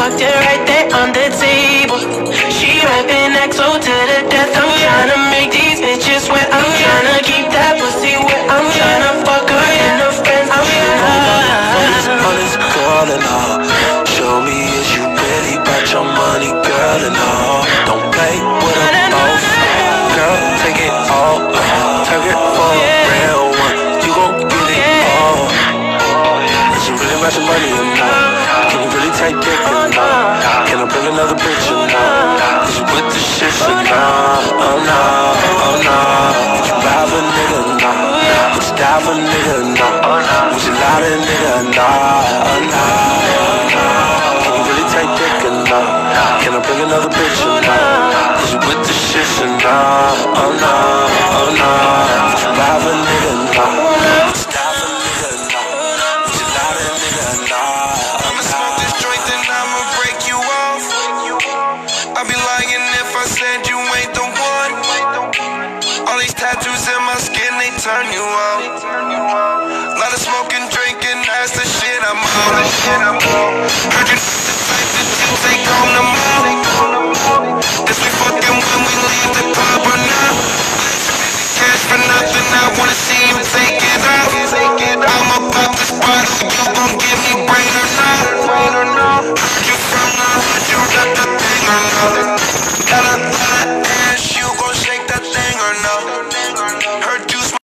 fucked her right there on the table. She rapping XO to the death. I'm tryna make these bitches wet. I'm tryna keep that pussy wet. I'm tryna fuck her and her friends. I'm tryna. All this calling all. Show me is you really about your money, girl, and all. Don't play with a boss. Girl, take it all. Take it for a real one. You gon' get it all. Is you really about your money or not? Dick? Can I bring another bitch or? Is you with the shit or? Oh no, oh no. Would you for a nigga not? Would you die a nigga? Would you lie to a nigga? Oh no, turn you on. Lot of smoking, drinking, that's the shit I'm on. The shit I'm on. You decisive, you take on the moon. This we fucking when we leave the club or not. Cash for nothing, I wanna see you take it out.